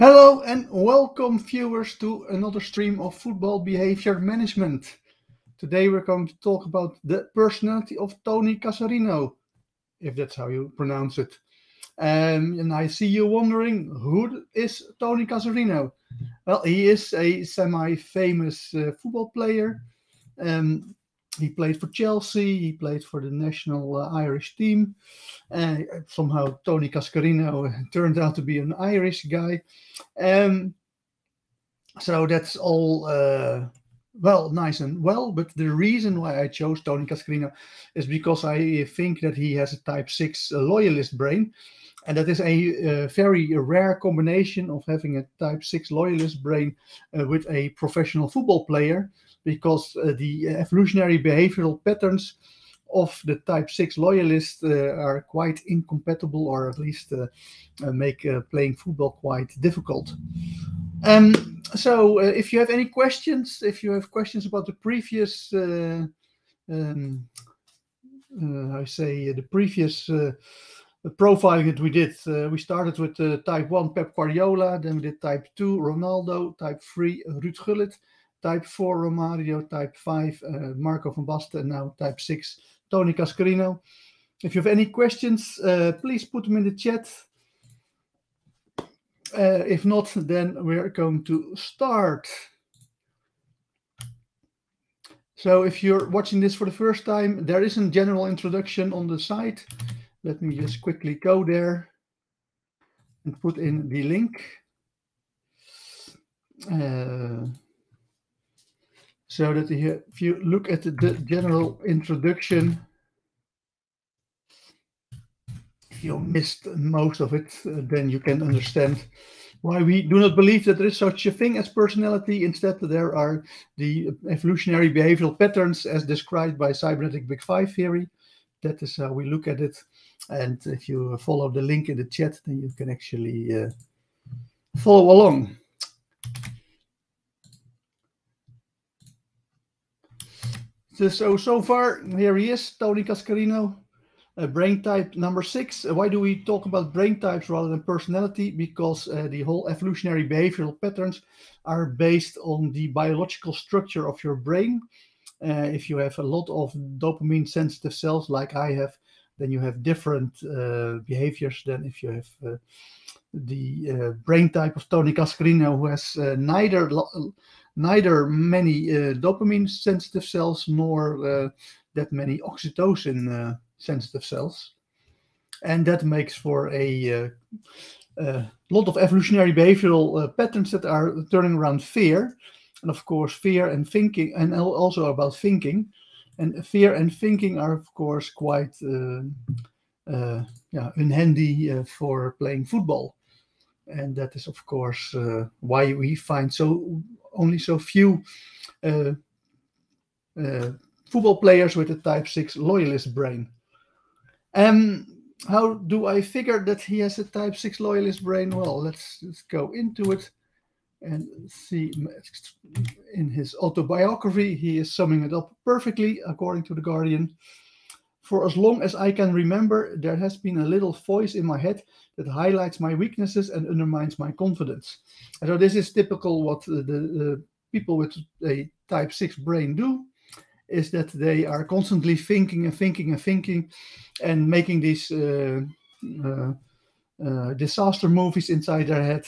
Hello and welcome viewers to another stream of football behavior management. Today we're going to talk about the personality of Tony Casarino, if that's how you pronounce it. Um, and I see you wondering, who is Tony Casarino? Well, he is a semi-famous uh, football player. Um, he played for Chelsea. He played for the national uh, Irish team. Uh, somehow Tony Cascarino turned out to be an Irish guy. Um, so that's all uh, well, nice and well. But the reason why I chose Tony Cascarino is because I think that he has a Type Six loyalist brain. And that is a uh, very rare combination of having a Type 6 loyalist brain uh, with a professional football player because uh, the evolutionary behavioral patterns of the type 6 loyalists uh, are quite incompatible or at least uh, uh make uh, playing football quite difficult. Um, so uh, if you have any questions, if you have questions about the previous, um, I say the previous profiling that we did, we started with type 1 Pep Guardiola, then we did type 2 Ronaldo, type 3 Ruud Gullit, type 4 Romario, type 5 uh, Marco van Basten, and now type 6 Tony Cascarino. If you have any questions, uh, please put them in the chat. Uh, if not, then we're going to start. So if you're watching this for the first time, there is a general introduction on the site. Let me just quickly go there and put in the link. Uh, so that if you look at the general introduction, if you missed most of it, uh, then you can understand why we do not believe that there is such a thing as personality. Instead, there are the evolutionary behavioral patterns as described by cybernetic big five theory. That is how we look at it. And if you follow the link in the chat, then you can actually uh, follow along. So, so far, here he is, Tony Cascarino, uh, brain type number six. Uh, why do we talk about brain types rather than personality? Because uh, the whole evolutionary behavioral patterns are based on the biological structure of your brain. Uh, if you have a lot of dopamine sensitive cells like I have, then you have different uh, behaviors than if you have uh, the brain type of Tony Cascarino, who has neither neither many uh, dopamine sensitive cells nor uh, that many oxytocin uh, sensitive cells. And that makes for a, a lot of evolutionary behavioral patterns that are turning around fear. And of course, fear and thinking, and also about thinking. And fear and thinking are, of course, quite uh, uh, yeah, unhandy uh, for playing football. And that is, of course, why we find so only so few uh, uh, football players with a type 6 loyalist brain. Um, how do I figure that he has a type 6 loyalist brain? Well, let's, let's go into it and see in his autobiography, he is summing it up perfectly, according to The Guardian. For as long as I can remember, there has been a little voice in my head that highlights my weaknesses and undermines my confidence. And so this is typical what the, the people with a type 6 brain do, is that they are constantly thinking and thinking and thinking and making these uh, uh, uh, disaster movies inside their head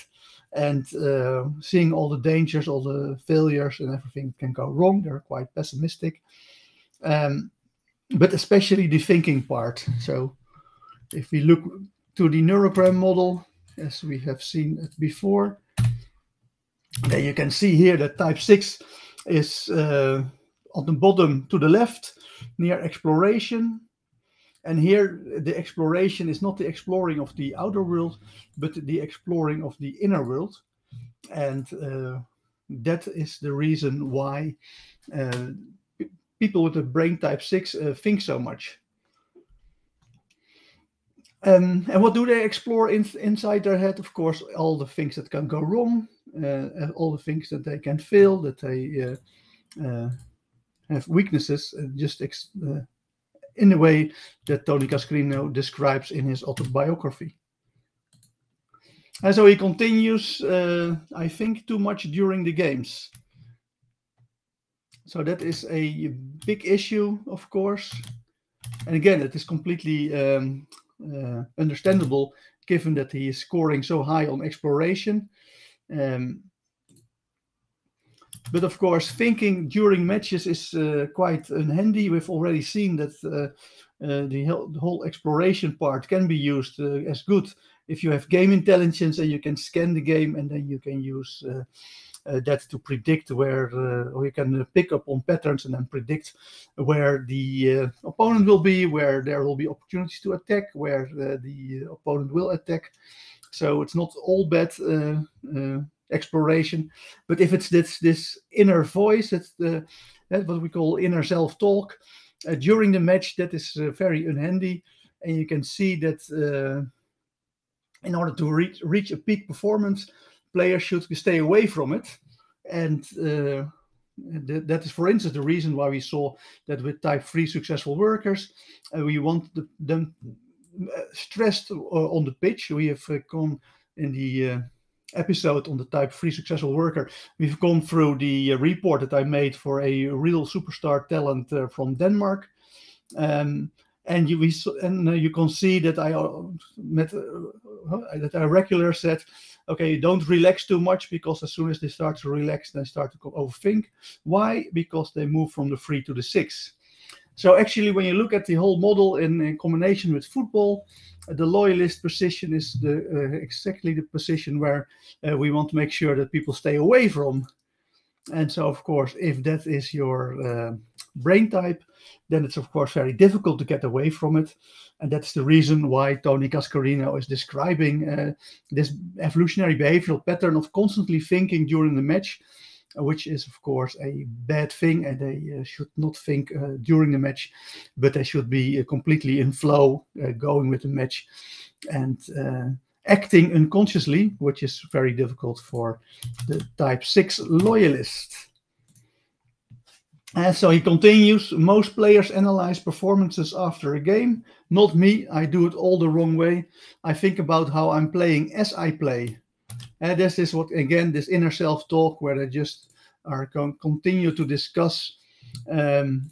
and uh, seeing all the dangers, all the failures, and everything can go wrong. They're quite pessimistic. Um, but especially the thinking part. So if we look to the neurogram model, as we have seen it before, then you can see here that type 6 is uh, on the bottom to the left near exploration. And here the exploration is not the exploring of the outer world, but the exploring of the inner world. And uh, that is the reason why uh, people with a brain type 6 uh, think so much. Um, and what do they explore in, inside their head? Of course, all the things that can go wrong, uh, all the things that they can fail, that they uh, uh have weaknesses, just uh, in the way that Tony Cascarino describes in his autobiography. And so he continues, uh, I think, too much during the games. So that is a big issue, of course. And again, it is completely um, uh, understandable given that he is scoring so high on exploration. Um, but of course, thinking during matches is uh, quite unhandy. We've already seen that uh, uh, the, the, whole exploration part can be used uh, as good if you have game intelligence and you can scan the game and then you can use uh, uh, that to predict where or you can pick up on patterns and then predict where the opponent will be, where there will be opportunities to attack, where the opponent will attack. So it's not all bad exploration. But if it's this this inner voice, that's the that's what we call inner self talk uh, eh, during the match. That is uh, very unhandy, and you can see that in order to reach reach a peak performance, players should stay away from it, and. Th that is, for instance, the reason why we saw that with type 3 successful workers, we want the, them stressed on the pitch. We have gone in the episode on the type 3 successful worker, we've gone through the uh, report that I made for a real superstar talent uh, from Denmark. Um, and you we, and uh, you can see that I uh, met uh, that I regular said, okay, don't relax too much because as soon as they start to relax, they start to overthink. Why? Because they move from the three to the six. So actually, when you look at the whole model in, in combination with football, the loyalist position is the uh, exactly the position where uh, we want to make sure that people stay away from. And so, of course, if that is your uh, brain type, then it's of course very difficult to get away from it. And that's the reason why Tony Cascarino is describing uh, this evolutionary behavioral pattern of constantly thinking during the match which is of course a bad thing and they uh, should not think uh, during the match but they should be uh, completely in flow going with the match and acting unconsciously which is very difficult for the type 6 loyalist. And so he continues most players analyze performances after a game. Not me. I do it all the wrong way. I think about how i'm playing as i play and this is what again this inner self talk where they just are going continue to discuss um,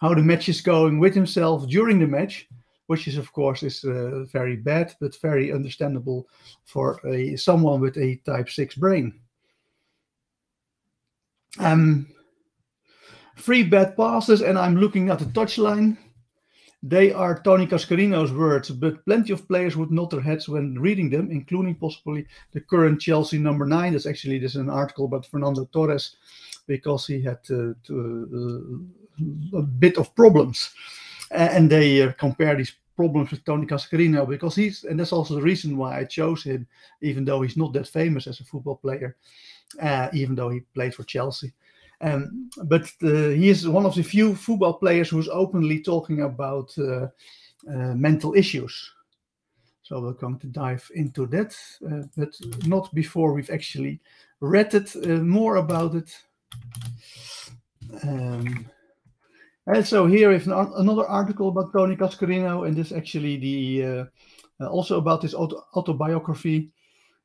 how the match is going with himself during the match, which is of course is uh, very bad but very understandable for a someone with a type six brain. Um, three bad passes, and I'm looking at the touchline. They are Tony Cascarino's words, but plenty of players would nod their heads when reading them, including possibly the current Chelsea number nine. That's actually this is an article about Fernando Torres because he had uh, to, uh, a bit of problems, and they uh, compare these problems with Tony Cascarino because he's, and that's also the reason why I chose him, even though he's not that famous as a football player, uh, even though he played for Chelsea. Um, but uh, he is one of the few football players who's openly talking about uh, uh, mental issues. So we're going to dive into that, uh, but not before we've actually read it uh, more about it. Um, and so here is an, another article about Tony Cascarino, and this actually the uh, also about his auto autobiography.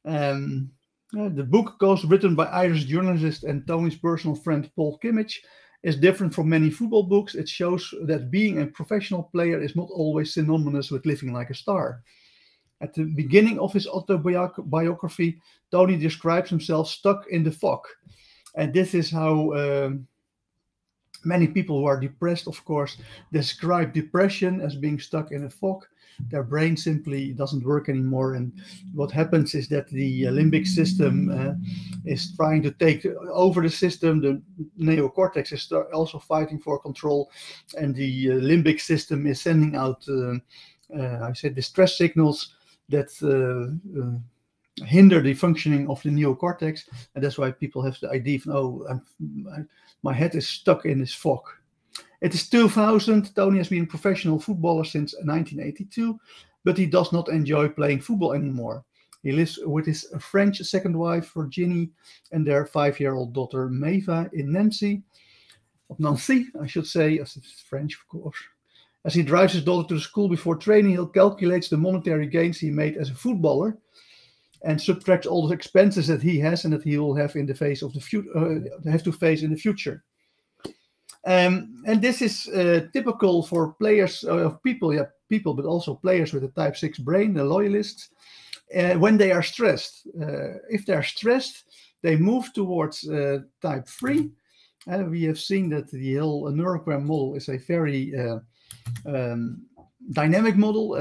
Um, uh, the book goes written by Irish journalist and Tony's personal friend Paul Kimmage is different from many football books. It shows that being a professional player is not always synonymous with living like a star. At the beginning of his autobiography, Tony describes himself stuck in the fog. And this is how uh, many people who are depressed, of course, describe depression as being stuck in a fog their brain simply doesn't work anymore. And what happens is that the limbic system uh, is trying to take over the system. The neocortex is also fighting for control, and the uh, limbic system is sending out, uh, uh I said, distress signals that uh, uh, hinder the functioning of the neocortex, and that's why people have the idea of, oh, I'm, my head is stuck in this fog. It is 2000. Tony has been a professional footballer since 1982, but he does not enjoy playing football anymore. He lives with his French second wife, Virginie, and their five year old daughter, Meva, in Nancy. Of Nancy, I should say, as it's French, of course. As he drives his daughter to school before training, he calculates the monetary gains he made as a footballer. And subtract all the expenses that he has and that he will have in the face of the future, uh, have to face in the future. Um, and this is uh, typical for players uh, of people, yeah, people, but also players with a type 6 brain, the loyalists, uh, when they are stressed. Uh, if they are stressed, they move towards uh, type 3. Uh, we have seen that the whole neurogram model is a very um, dynamic model.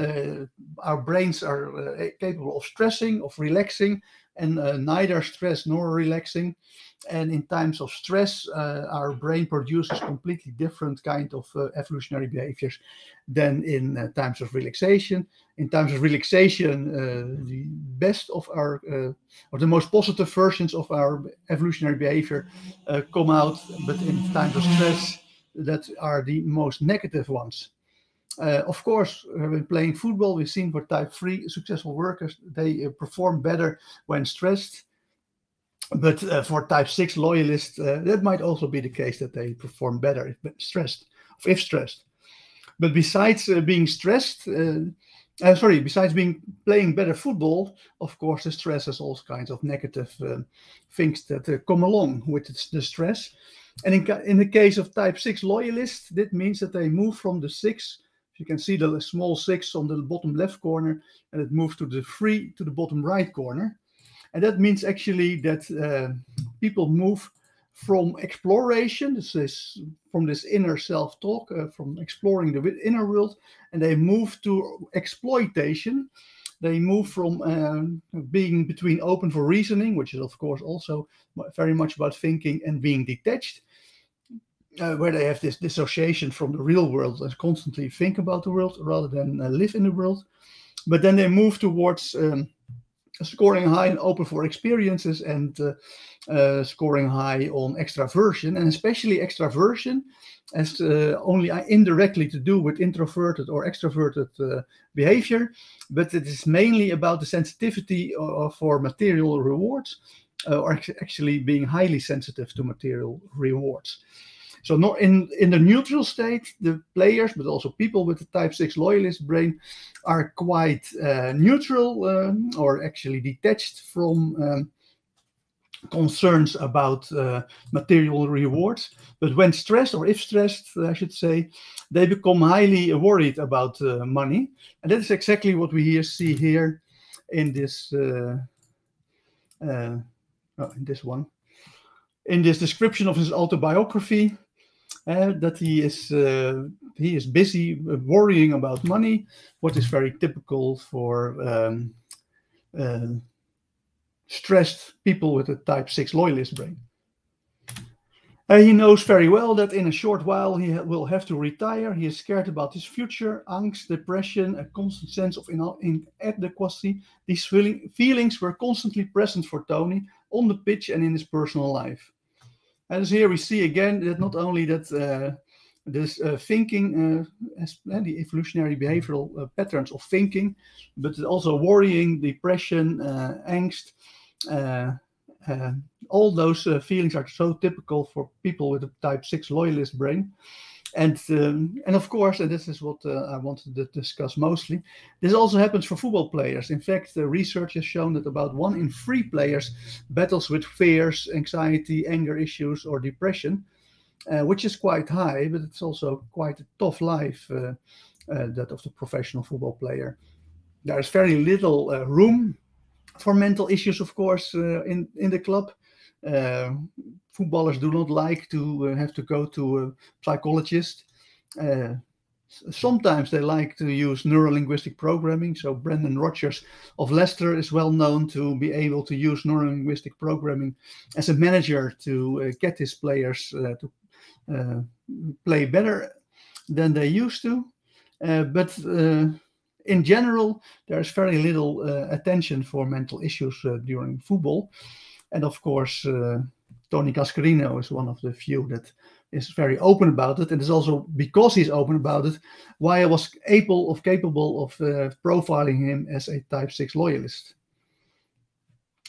our brains are capable of stressing, of relaxing, and neither stress nor relaxing and in times of stress uh, our brain produces completely different kind of uh, evolutionary behaviors than in uh, times of relaxation in times of relaxation uh, the best of our uh, or the most positive versions of our evolutionary behavior uh, come out but in times of stress that are the most negative ones of course, when playing football, we've seen for type 3 successful workers, they perform better when stressed but uh, for type 6 loyalists, uh, that might also be the case that they perform better if stressed, if stressed. But besides uh, being stressed, uh, uh, sorry, besides being playing better football, of course, the stress has all kinds of negative uh, things that come along with the stress. And in, in the case of type 6 loyalists, that means that they move from the 6 you can see the small six on the bottom left corner, and it moves to the three to the bottom right corner. And that means actually that uh, people move from exploration, this is from this inner self-talk, uh, from exploring the inner world, and they move to exploitation. They move from uh, being between open for reasoning, which is of course also very much about thinking and being detached, uh, where they have this dissociation from the real world and constantly think about the world rather than uh, live in the world. But then they move towards um, scoring high and open for experiences and uh, uh, scoring high on extraversion and especially extraversion as uh, only indirectly to do with introverted or extroverted uh, behavior but it is mainly about the sensitivity for material rewards or actually being highly sensitive to material rewards so not in, in the neutral state, the players, but also people with the type 6 loyalist brain are quite uh, neutral um, or actually detached from um, concerns about uh, material rewards. But when stressed, or if stressed, I should say, they become highly worried about uh, money. And that is exactly what we here see here in this, uh, uh, oh, in this one. In this description of his autobiography, uh, that he is uh, he is busy worrying about money, what is very typical for um, uh, stressed people with a type 6 loyalist brain. He knows very well that in a short while he ha will have to retire. He is scared about his future, angst, depression, a constant sense of inadequacy. These feeling feelings were constantly present for Tony on the pitch and in his personal life. And so here we see again that not only that uh, this uh, thinking, uh, as, uh, the evolutionary behavioral uh, patterns of thinking, but also worrying, depression, uh, angst, all those feelings are so typical for people with a type 6 loyalist brain. And um, and of course, and this is what uh, I wanted to discuss mostly. This also happens for football players. In fact, the research has shown that about one in three players battles with fears, anxiety, anger issues, or depression, uh, which is quite high. But it's also quite a tough life uh, uh that of the professional football player. There is very little uh, room for mental issues, of course, uh, in in the club. Uh, footballers do not like to uh, have to go to a psychologist. Uh, sometimes they like to use neurolinguistic programming. So Brendan Rodgers of Leicester is well known to be able to use neurolinguistic programming as a manager to uh, get his players uh, to uh, play better than they used to. Uh, but in general, there's very little attention for mental issues during football. And of course, uh, Tony Cascarino is one of the few that is very open about it. And it's also because he's open about it why I was able of capable of uh, profiling him as a type 6 loyalist.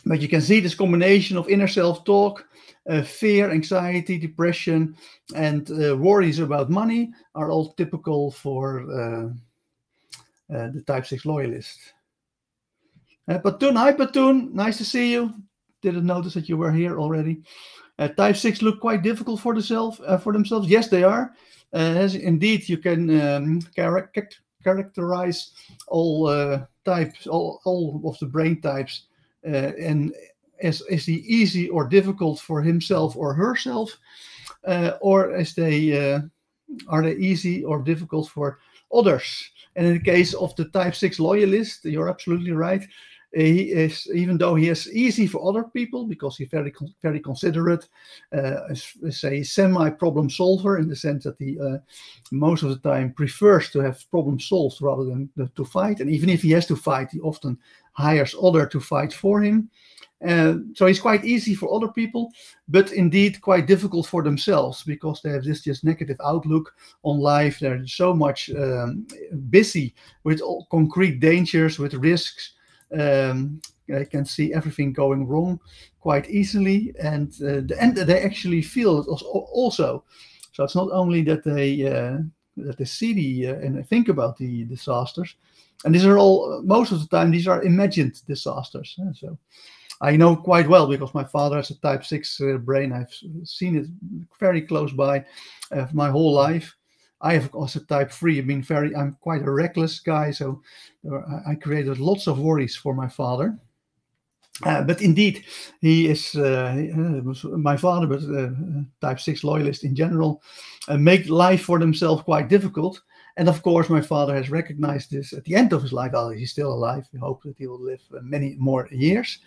But you can see this combination of inner self-talk, uh, fear, anxiety, depression, and uh, worries about money are all typical for uh, uh, the type 6 loyalist. Uh, Patoon, hi Patoon, nice to see you. Didn't notice that you were here already. Uh, type 6 look quite difficult for, the self, uh, for themselves. Yes, they are. Uh, indeed, you can um, char characterize all uh, types, all, all of the brain types, uh, and is, is he easy or difficult for himself or herself, uh, or is they are they easy or difficult for others? And in the case of the type 6 loyalist, you're absolutely right he is even though he is easy for other people because he's very very considerate uh, is a semi problem solver in the sense that he uh, most of the time prefers to have problems solved rather than to fight and even if he has to fight he often hires other to fight for him uh, so he's quite easy for other people, but indeed quite difficult for themselves because they have this just negative outlook on life. They're so much um, busy with all concrete dangers, with risks, um, I can see everything going wrong quite easily, and uh, the, and they actually feel it also. So it's not only that they uh, that they see the uh, and think about the disasters, and these are all most of the time these are imagined disasters. So I know quite well because my father has a Type Six uh, brain. I've seen it very close by uh, my whole life. I have also type three. I mean, very. I'm quite a reckless guy, so uh, I created lots of worries for my father. Uh, but indeed, he is uh, uh my father, but uh, type six loyalist in general, uh, make life for themselves quite difficult. And of course, my father has recognized this at the end of his life. Oh, he's still alive. We hope that he will live many more years.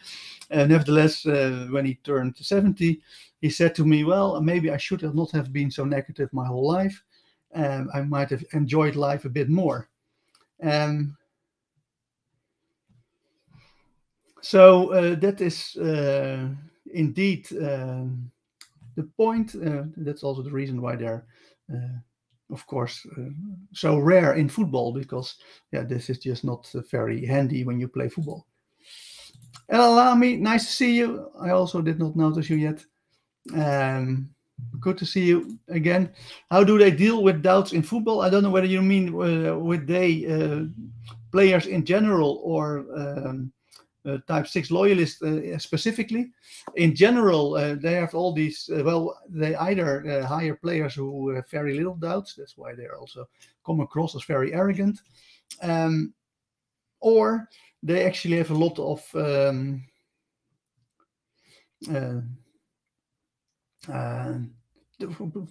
And nevertheless, when he turned 70, he said to me, "Well, maybe I should have not have been so negative my whole life." Um, I might have enjoyed life a bit more. Um, so uh, that is uh, indeed uh, the point. Uh, that's also the reason why they're, uh, of course, uh, so rare in football because yeah, this is just not very handy when you play football. Me nice to see you. I also did not notice you yet. Um, good to see you again. How do they deal with doubts in football? I don't know whether you mean uh, with they uh, players in general or um, uh, type 6 loyalists uh, specifically. In general, uh, they have all these, uh, well, they either hire players who have very little doubts, that's why they also come across as very arrogant, um, or they actually have a lot of. Um, uh,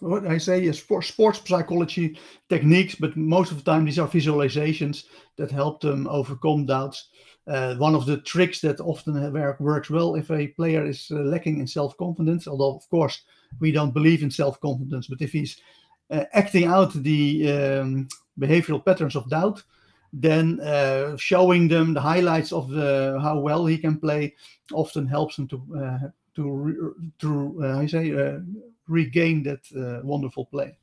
what I say is for sports psychology techniques, but most of the time these are visualizations that help them overcome doubts. Uh, one of the tricks that often works well if a player is uh, lacking in self-confidence, although of course we don't believe in self-confidence, but if he's uh, acting out the um, behavioral patterns of doubt, then uh, showing them the highlights of the, how well he can play often helps them to uh, to to uh, I say uh, regain that uh, wonderful play.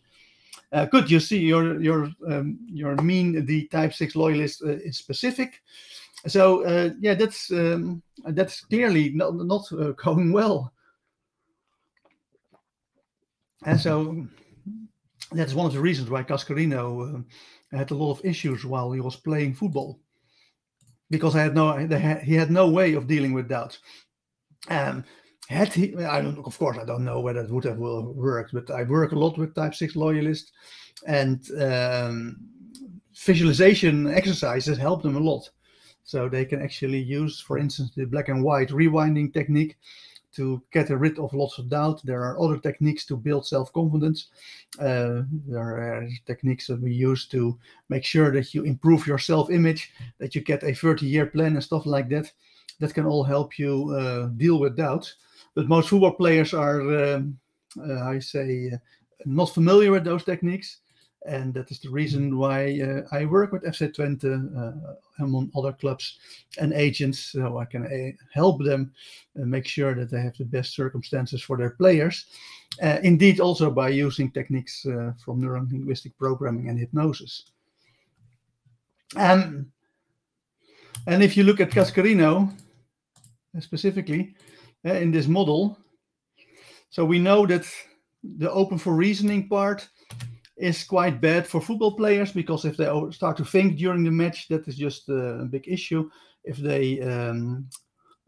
Uh, good, you see your your um, your mean the type six loyalist uh, is specific. So uh, yeah, that's um, that's clearly not not going well. And so that's one of the reasons why Cascarino had a lot of issues while he was playing football, because I had no he had no way of dealing with doubts. Um, had he, I don't, of course, I don't know whether it would have worked, but I work a lot with Type 6 loyalists, and um, visualization exercises help them a lot. So they can actually use, for instance, the black and white rewinding technique to get rid of lots of doubt. There are other techniques to build self-confidence. Uh, there are techniques that we use to make sure that you improve your self-image, that you get a 30-year plan and stuff like that. That can all help you uh, deal with doubts but most football players are, um, uh, I say, uh, not familiar with those techniques. And that is the reason why uh, I work with FC Twente, uh, among other clubs and agents, so I can uh, help them make sure that they have the best circumstances for their players. indeed, also by using techniques from neuro-linguistic programming and hypnosis. Um, and if you look at Cascarino specifically, uh, in this model. So we know that the open for reasoning part is quite bad for football players because if they start to think during the match, that is just a big issue. if they um,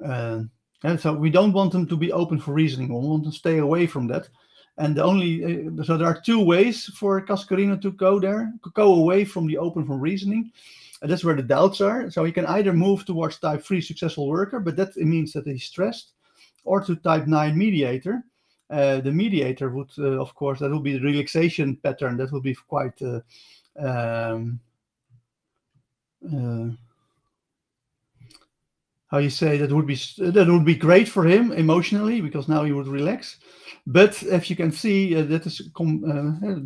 uh, and so we don't want them to be open for reasoning. We want to stay away from that. And the only uh, so there are two ways for Cascarino to go there, go away from the open for reasoning. And that's where the doubts are. So he can either move towards type three successful worker, but that means that he's stressed, or to type nine mediator. Uh, the mediator would, uh, of course, that would be the relaxation pattern. That would be quite uh, um, uh, how you say that would be that would be great for him emotionally because now he would relax but if you can see uh, that is uh,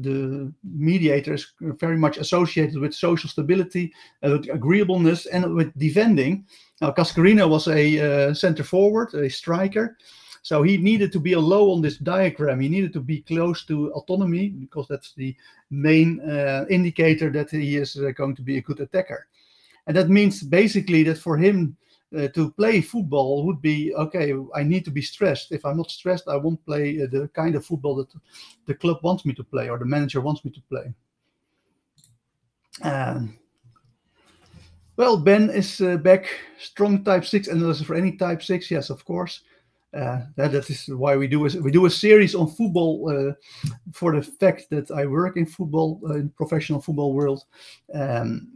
the mediator is very much associated with social stability with agreeableness and with defending now cascarino was a uh, center forward a striker. So he needed to be low on this diagram. He needed to be close to autonomy because that's the main uh, indicator that he is uh, going to be a good attacker. And that means basically that for him uh, to play football would be okay i need to be stressed. If i'm not stressed i won't play uh, the kind of football that the club wants me to play or the manager wants me to play. Um, well ben is uh, back strong type 6 and for any type 6 yes of course uh, that, that is why we do a, we do a series on football uh, for the fact that I work in football uh, in professional football world. Um,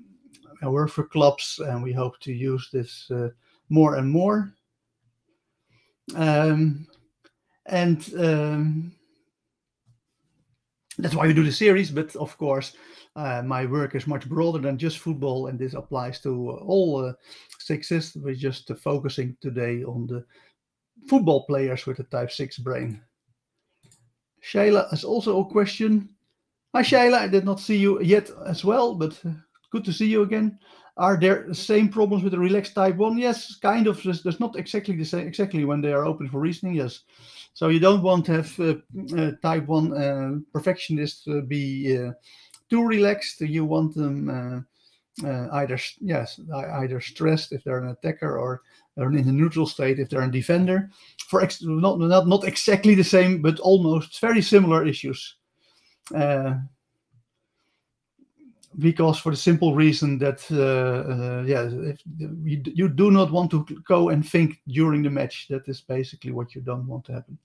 I work for clubs, and we hope to use this more and more. Um, and um, that's why we do the series. But of course, uh, my work is much broader than just football, and this applies to all uh, sixes. We're just uh, focusing today on the football players with a type 6 brain. Shayla has also a question. Hi, Shayla. I did not see you yet as well, but uh, good to see you again. Are there the same problems with the relaxed type 1? Yes, kind of. There's, there's not exactly the same, exactly when they are open for reasoning, yes. So you don't want to have uh, uh, type 1 uh, perfectionists uh, be uh, too relaxed. You want them uh, either, yes, either stressed if they're an attacker or they're in a neutral state if they're a defender. For ex- not, not, not exactly the same, but almost very similar issues because for the simple reason that yeah if you, you do not want to go and think during the match that is basically what you don't want to happen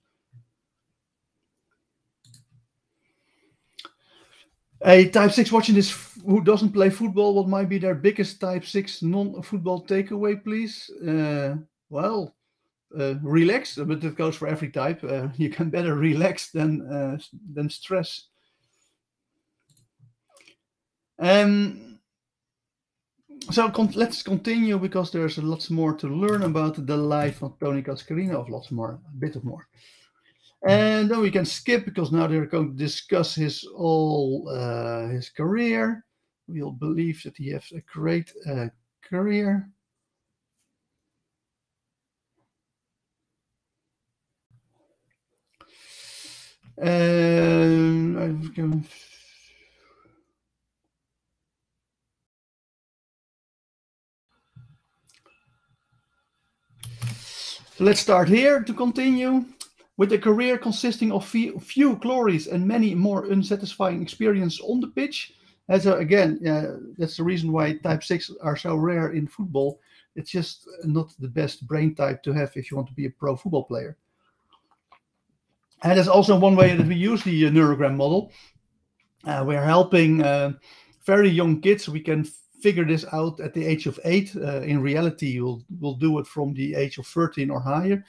a type 6 watching this who doesn't play football what might be their biggest type 6 non-football takeaway please? Uh, well uh, relax but it goes for every type. Uh, you can better relax than uh, than stress. Um, so con let's continue because there's lots more to learn about the life of Tony Cascarino, of lots more, a bit of more. And then we can skip because now they're going to discuss his all uh, his career. We'll believe that he has a great uh, career. Um, Let's start here to continue. With a career consisting of few, glories and many more unsatisfying experience on the pitch. As a, again, uh, that's the reason why type 6 are so rare in football. It's just not the best brain type to have if you want to be a pro football player. And there's also one way that we use the uh, neurogram model. Uh, we're helping uh, very young kids. We can figure this out at the age of eight. Uh, in reality, we'll, we'll do it from the age of 13 or higher.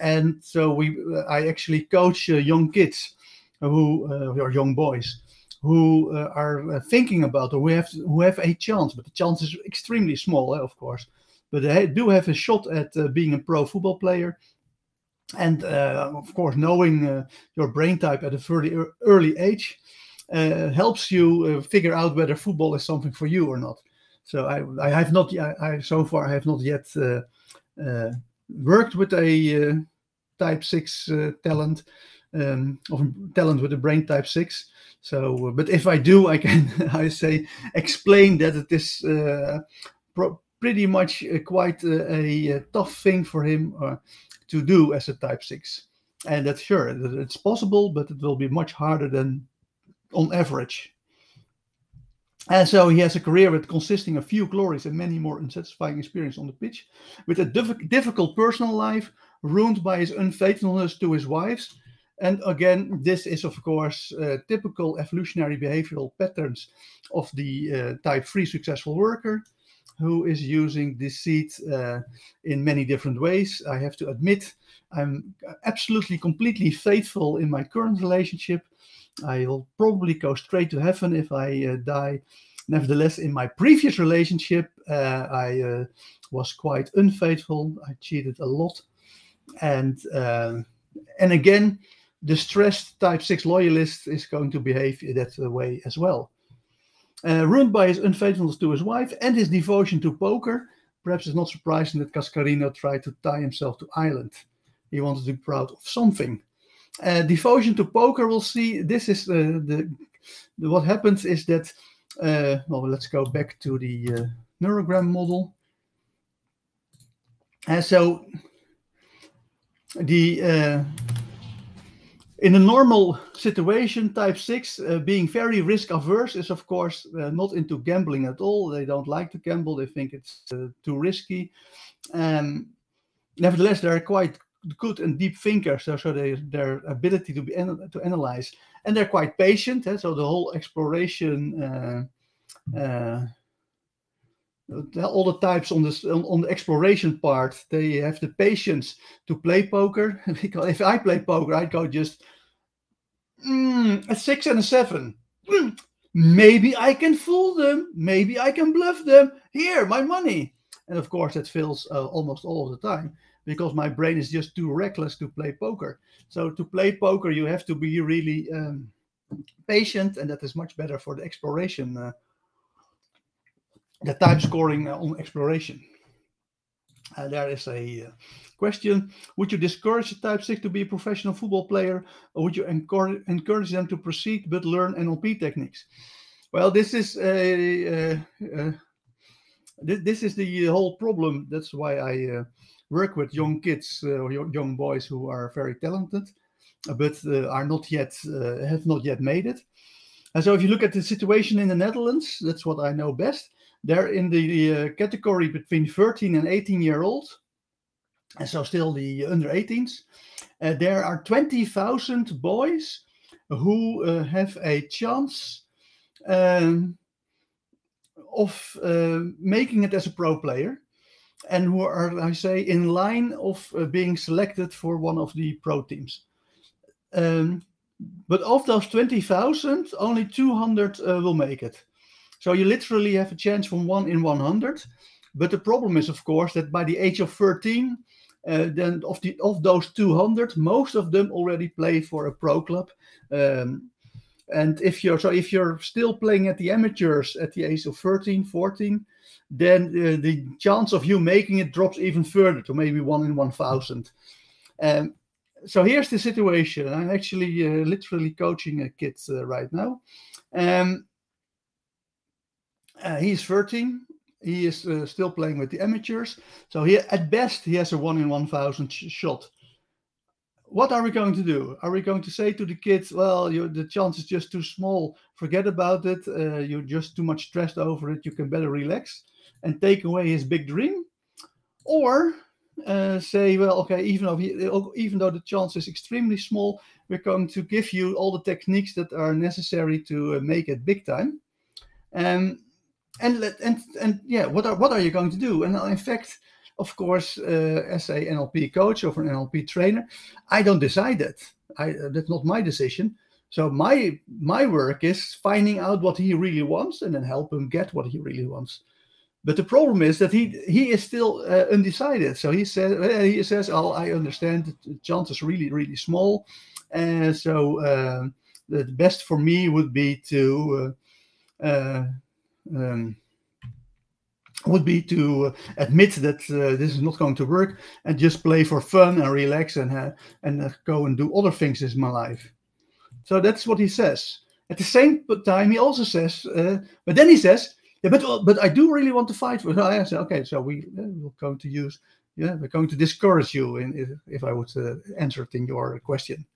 And so we, I actually coach uh, young kids who uh, or young boys who uh, are thinking about or who have who have a chance, but the chance is extremely small, of course. But they do have a shot at being a pro football player and uh, of course knowing uh, your brain type at a very early age uh, helps you figure out whether football is something for you or not. So I, I have not, I, I so far I have not yet worked with a uh, type six uh, talent, um, of talent with a brain type six. So, but if I do, I can, I say, explain that it is pretty much quite a, a, tough thing for him to do as a type six. And that's sure, it's possible, but it will be much harder than on average. And so he has a career with consisting of few glories and many more unsatisfying experiences on the pitch, with a diff- difficult personal life ruined by his unfaithfulness to his wives. And again, this is of course uh, typical evolutionary behavioral patterns of the uh, type 3 successful worker who is using deceit uh, in many different ways. I have to admit, I'm absolutely completely faithful in my current relationship I'll probably go straight to heaven if I uh, die. Nevertheless, in my previous relationship, uh, I uh, was quite unfaithful. I cheated a lot, and and again, the stressed Type Six loyalist is going to behave that way as well. Uh, ruined by his unfaithfulness to his wife and his devotion to poker, perhaps it's not surprising that Cascarino tried to tie himself to Ireland. He wanted to be proud of something uh, devotion to poker, we'll see. This is the, the, the what happens is that. Uh, well, let's go back to the uh, neurogram model. And so the uh, in a normal situation, type 6, uh, being very risk averse, is of course uh, not into gambling at all. They don't like to gamble, they think it's uh, too risky. Um, nevertheless, they're quite good and deep thinkers, so, so they, their ability to be to analyze, and they're quite patient. Eh? So the whole exploration, uh, uh, all the types on this on, on, the exploration part, they have the patience to play poker. because if I play poker, I'd go just mm, a six and a seven. Mm, maybe I can fool them. Maybe I can bluff them. Here, my money. And of course, that fails uh, almost all the time because my brain is just too reckless to play poker. So to play poker, you have to be really um, patient, and that is much better for the exploration, uh, the type scoring uh, on exploration. Uh, there is a uh, question Would you discourage a type 6 to be a professional football player, or would you encourage, encourage them to proceed but learn NLP techniques? Well, this is a, uh, uh, this, this is the whole problem. That's why I work with young kids uh, or young boys who are very talented, uh, but uh, are not yet have not yet made it. And so, if you look at the situation in the Netherlands, that's what I know best. They're in the category between 13 and 18 year old, and so still the under 18s. Uh, there are 20,000 boys who uh, have a chance um, of uh, making it as a pro player and who are, I say, in line of uh, being selected for one of the pro teams. Um, but of those 20,000, only 200 uh, will make it. So you literally have a chance from one in 100. But the problem is, of course, that by the age of 13, uh, then of the of those 200, most of them already play for a pro club. Um, and if you're so if you're still playing at the amateurs at the age of 13, 14, then uh, the chance of you making it drops even further to maybe one in 1000. Um, so here's the situation. I'm actually uh, literally coaching a kid uh, right now. Um, uh, he's 13. He is uh, still playing with the amateurs. So he, at best, he has a one in 1000 sh- shot. What are we going to do? Are we going to say to the kids, well, the chance is just too small, forget about it, uh, you're just too much stressed over it, you can better relax? and take away his big dream, or uh, say, well, okay, even though he, even though the chance is extremely small, we're going to give you all the techniques that are necessary to uh, make it big time. Um, and let and and yeah, what are what are you going to do? And in fact, of course, uh, as a NLP coach or an NLP trainer, I don't decide that. I, uh, that's not my decision. So my my work is finding out what he really wants and then help him get what he really wants. But the problem is that he he is still uh, undecided. So he says uh, he says, "Oh, I understand the chance is really really small, and so uh, the best for me would be to." Uh, uh, um, would be to admit that uh, this is not going to work and just play for fun and relax and uh, and uh, go and do other things in my life. So that's what he says. At the same time, he also says, but then he says, yeah, but but I do really want to fight for. I said, okay, so we uh, we're going to use, yeah, we're going to discourage you in if, if I would uh, answer it in your question,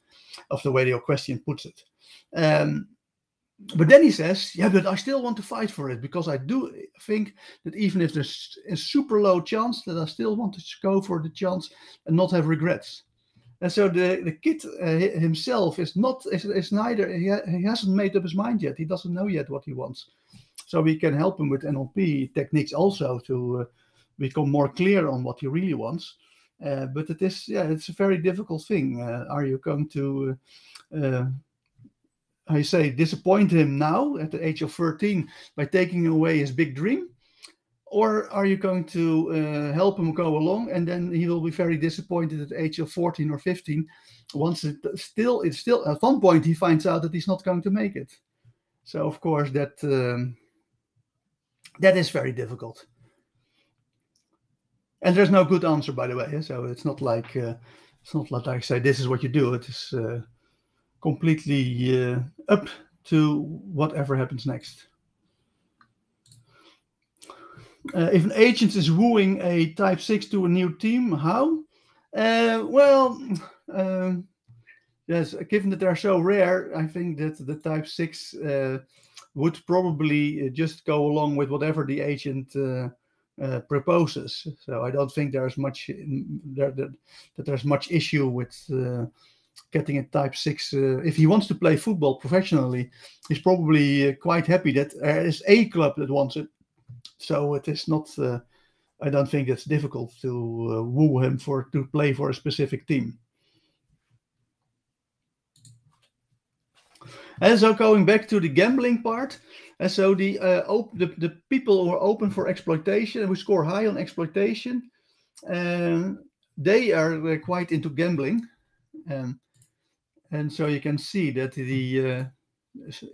of the way your question puts it. Um, but then he says, yeah, but I still want to fight for it because I do think that even if there's a super low chance, that I still want to go for the chance and not have regrets. And so the, the kid uh, himself is not is, is neither he, ha- he hasn't made up his mind yet. He doesn't know yet what he wants. So we can help him with NLP techniques also to uh, become more clear on what he really wants. Uh, but it is yeah, it's a very difficult thing. Uh, are you going to uh, I say disappoint him now at the age of 13 by taking away his big dream? Or are you going to uh, help him go along and then he will be very disappointed at the age of 14 or 15 once it still it's still at one point he finds out that he's not going to make it. So of course that um, that is very difficult. And there's no good answer by the way. So it's not like uh, it's not like I say this is what you do. It is uh, completely uh, up to whatever happens next. Uh, if an agent is wooing a type 6 to a new team, how? Uh, well, um, yes, given that they're so rare, I think that the type 6 uh, would probably uh, just go along with whatever the agent uh, uh, proposes. So I don't think there's much there, that, that there's much issue with getting a type 6 uh, if he wants to play football professionally he's probably uh, quite happy that there is a club that wants it. So it is not uh, i don't think it's difficult to woo him for to play for a specific team. And so going back to the gambling part and so the uh, the, the people who are open for exploitation and who score high on exploitation they are quite into gambling um, and so you can see that the uh,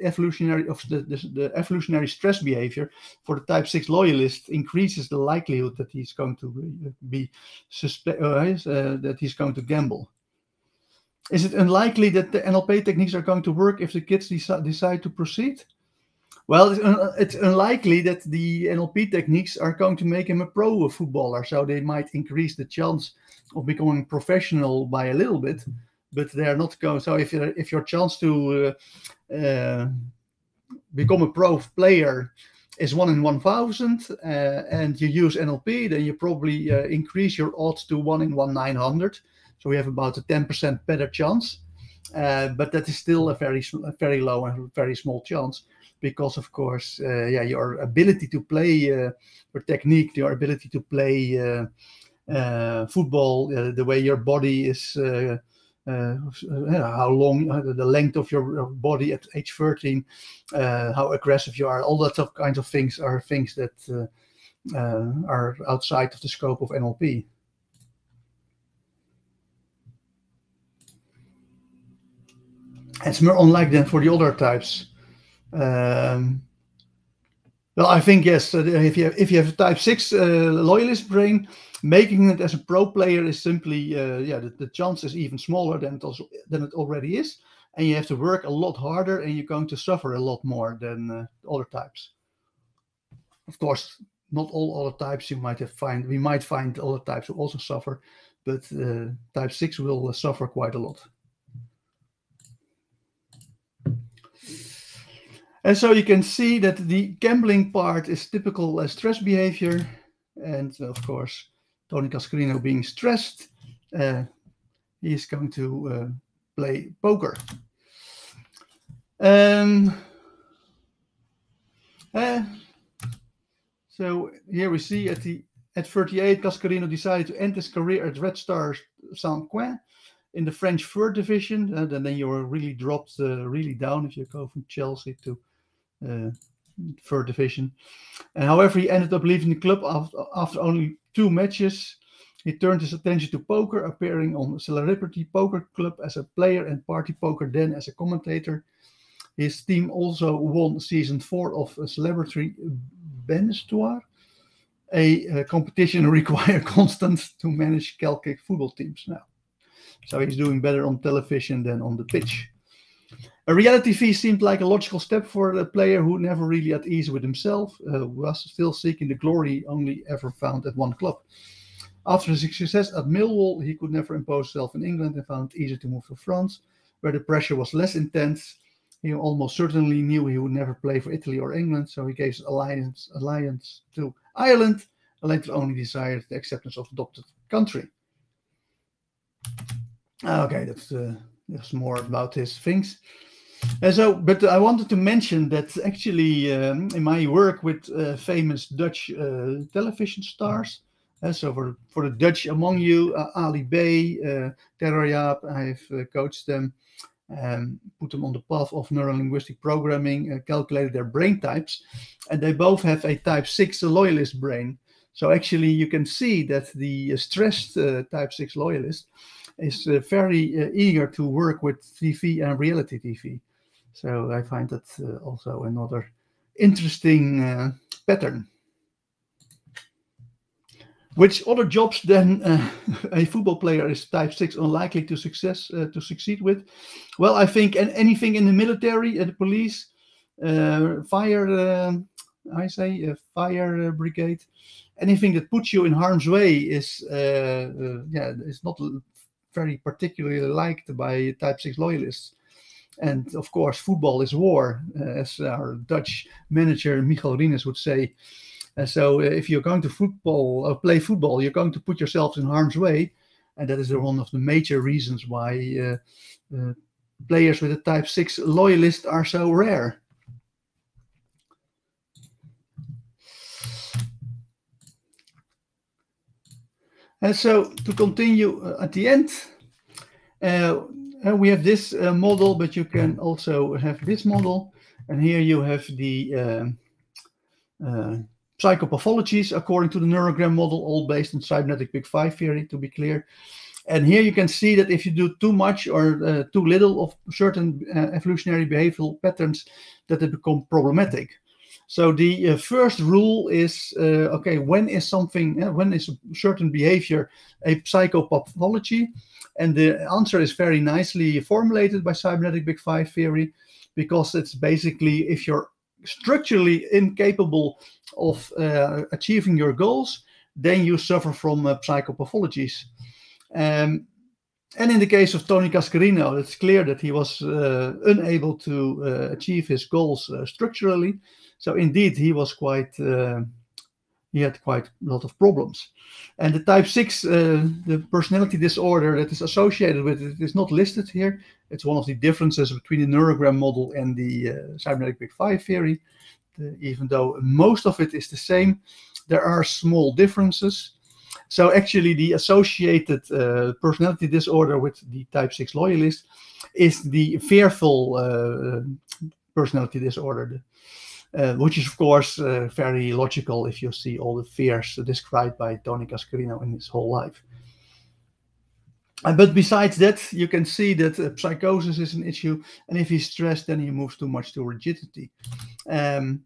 evolutionary of the, the, the, evolutionary stress behavior for the type 6 loyalist increases the likelihood that he's going to be suspect uh, uh, that he's going to gamble. Is it unlikely that the nlp techniques are going to work if the kids deci- decide to proceed well it's, un- it's, unlikely that the nlp techniques are going to make him a pro footballer so they might increase the chance of becoming professional by a little bit but they are not going. So if if your chance to uh, uh, become a pro player is one in 1000 uh, and you use NLP, then you probably uh, increase your odds to one in one 900. So we have about a 10% better chance. Uh, but that is still a very, very low and very small chance because, of course, uh, yeah, your ability to play, your technique, your ability to play football, the way your body is uh, how long, uh, the length of your body at age 13, uh, how aggressive you are, all that of kinds of things are things that are outside of the scope of NLP. It's more unlike than for the other types. Um, well, I think yes. if you have, if you have Type Six uh, loyalist brain, making it as a pro player is simply uh, yeah the, the chance is even smaller than it also than it already is, and you have to work a lot harder, and you're going to suffer a lot more than uh, other types. Of course, not all other types you might have find we might find other types who also suffer, but uh, Type Six will suffer quite a lot. And so you can see that the gambling part is typical uh, stress behavior. And of course, Tony Cascarino being stressed, uh, he is going to uh, play poker. Um, uh, so here we see at the at 38, Cascarino decided to end his career at Red Star Saint-Ouen in the French third division. and then you are really dropped uh, really down if you go from Chelsea to uh, third division. And however, he ended up leaving the club after, after only two matches. He turned his attention to poker, appearing on Celebrity Poker Club as a player and Party Poker then as a commentator. His team also won season four of Celebrity Bainisteoir, a, a competition required constant to manage Celtic football teams now. So he's doing better on television than on the pitch. A reality fee seemed like a logical step for a player who never really at ease with himself, uh, was still seeking the glory only ever found at one club. After his success at Millwall, he could never impose himself in England and found it easier to move to France, where the pressure was less intense He almost certainly knew he would never play for Italy or England, so he gave his alliance, alliance to Ireland and later only desired the acceptance of adopted country. Okay, that's, uh, that's more about his things. And so, but I wanted to mention that actually um, in my work with uh, famous Dutch uh, television stars, uh, so for, for the Dutch among you, uh, Ali Bey, uh, Terror I've uh, coached them, um, put them on the path of neurolinguistic programming, uh, calculated their brain types, and they both have a type 6 loyalist brain. So actually you can see that the stressed type 6 loyalist is very eager to work with TV and reality TV. So I find that uh, also another interesting uh, pattern. Which other jobs then uh, a football player is type six unlikely to success uh, to succeed with? Well, I think anything in the military, uh, the police, uh, fire, I say fire brigade, anything that puts you in harm's way is yeah is not very particularly liked by type six loyalists. And of course, football is war, uh, as our Dutch manager Michels Rinus would say. Uh, so uh, if you're going to football or play football, you're going to put yourself in harm's way, and that is one of the major reasons why uh, uh, players with a Type Six loyalist are so rare. And so to continue uh, at the end, uh, we have this uh, model, but you can also have this model. And here you have the um, uh, psychopathologies according to the neurogram model, all based on cybernetic big five theory, to be clear. And here you can see that if you do too much or uh, too little of certain uh, evolutionary behavioral patterns, that they become problematic. So the uh, first rule is, uh, okay, when is something, uh, when is a certain behavior a psychopathology? And the answer is very nicely formulated by cybernetic big five theory, because it's basically if you're structurally incapable of uh, achieving your goals, then you suffer from uh, psychopathologies. Um, and in the case of Tony Cascarino, it's clear that he was uh, unable to achieve his goals structurally. So indeed, he was quite uh, he had quite a lot of problems. And the type 6, uh, the personality disorder that is associated with it is not listed here. It's one of the differences between the neurogram model and the uh, cybernetic big five theory. The, even though most of it is the same, there are small differences. So actually the associated uh, personality disorder with the type 6 loyalist is the fearful uh, personality disorder. Uh, which is of course uh, very logical if you see all the fears described by Tony Cascarino in his whole life. Uh, but besides that, you can see that uh, psychosis is an issue, and if he's stressed, then he moves too much to rigidity. Um,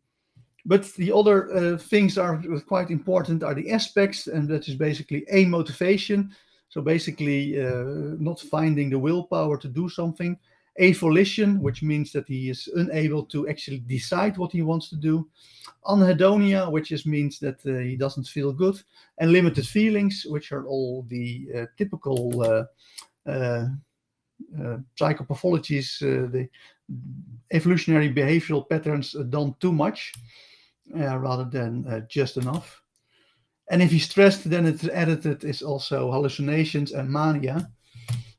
but the other uh, things are quite important are the aspects, and that is basically amotivation. So basically, uh, not finding the willpower to do something, avolition, which means that he is unable to actually decide what he wants to do, anhedonia, which is, means that uh, he doesn't feel good, and limited feelings, which are all the uh, typical uh, uh, uh psychopathologies, uh, the evolutionary behavioral patterns done too much rather than just enough. And if he's stressed, then it's edited is also hallucinations and mania.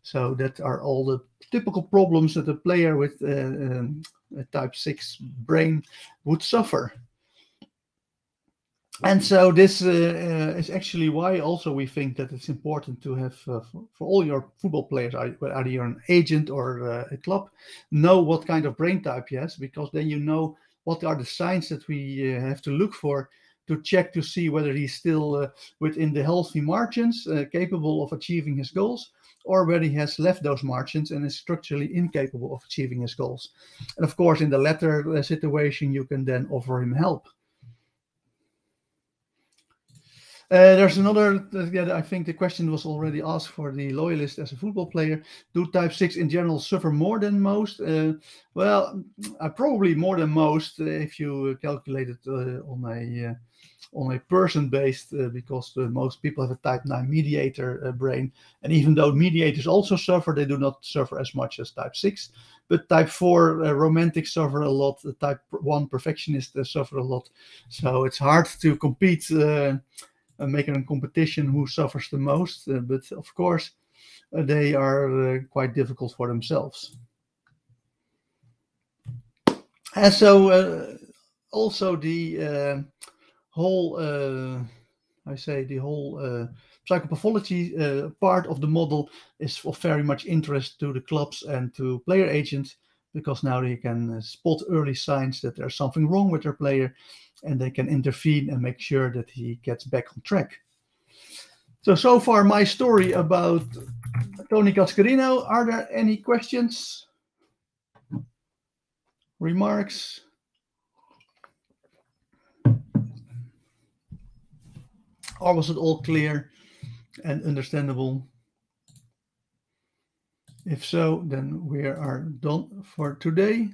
So that are all the typical problems that a player with uh, um, a type 6 brain would suffer. And so this uh, uh, is actually why also we think that it's important to have uh, for, for, all your football players, either you're an agent or uh, a club, know what kind of brain type he has, because then you know what are the signs that we uh, have to look for to check to see whether he's still within the healthy margins, capable of achieving his goals, he has left those margins and is structurally incapable of achieving his goals. And of course, in the latter uh, situation, you can then offer him help. Uh, there's another, uh, yeah, I think the question was already asked for the loyalist as a football player. Do type 6 in general suffer more than most? Uh, well, uh, probably more than most uh, if you calculate it uh, on a on a person based because most people have a type 9 mediator brain. And even though mediators also suffer, they do not suffer as much as type 6. But type 4 romantic suffer a lot, type 1 perfectionist suffer a lot. So it's hard to compete uh, making a competition who suffers the most. Uh, but of course, uh, they are quite difficult for themselves. And so also the whole, I say the whole psychopathology uh, part of the model is of very much interest to the clubs and to player agents because now they can uh, spot early signs that there's something wrong with their player and they can intervene and make sure that he gets back on track. So, so far my story about Tony Cascarino. Are there any questions? Remarks? Or was it all clear and understandable? If so, then we are done for today.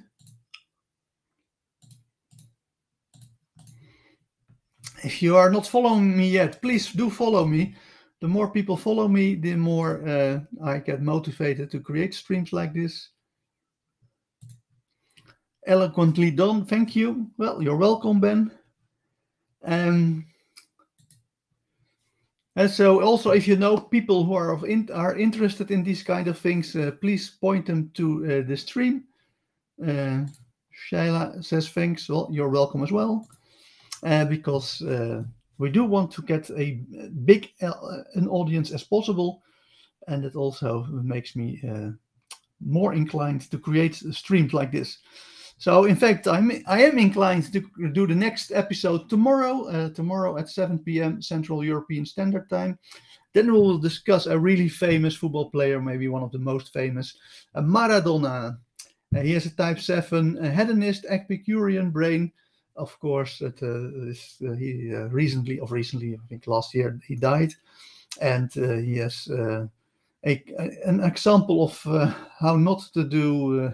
if you are not following me yet, please do follow me. The more people follow me, the more uh, I get motivated to create streams like this. Eloquently done. Thank you. Well, you're welcome, Ben. Um, and so, also, if you know people who are in, are interested in these kind of things, uh, please point them to uh, the stream. Uh, Shayla says thanks. Well, you're welcome as well uh, because uh, we do want to get a big an audience as possible, and it also makes me more inclined to create streams like this. So, in fact, I'm I am inclined to do the next episode tomorrow. Uh, tomorrow at 7 p.m. Central European Standard Time. Then we will discuss a really famous football player, maybe one of the most famous, Maradona. Uh, he has a type 7 a hedonist Epicurean brain of course, it, uh, is, uh, he uh, recently, of recently, I think last year, he died, and he has a, an example of how not to do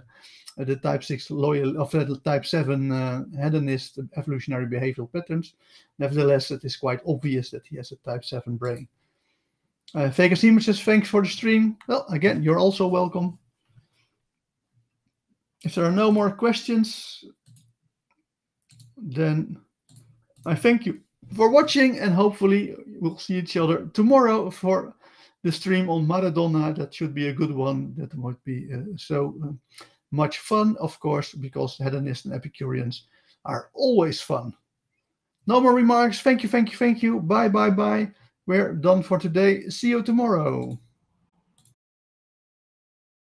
the type 6 loyal of the type 7 uh, hedonist evolutionary behavioral patterns. Nevertheless, it is quite obvious that he has a type 7 brain. Uh, Siemens says, thanks for the stream. Well, again, you're also welcome. If there are no more questions, then I thank you for watching and hopefully we'll see each other tomorrow for the stream on Maradona. That should be a good one. That might be uh, so uh, much fun, of course, because hedonists and Epicureans are always fun. No more remarks. Thank you, thank you, thank you. Bye, bye, bye. We're done for today. See you tomorrow.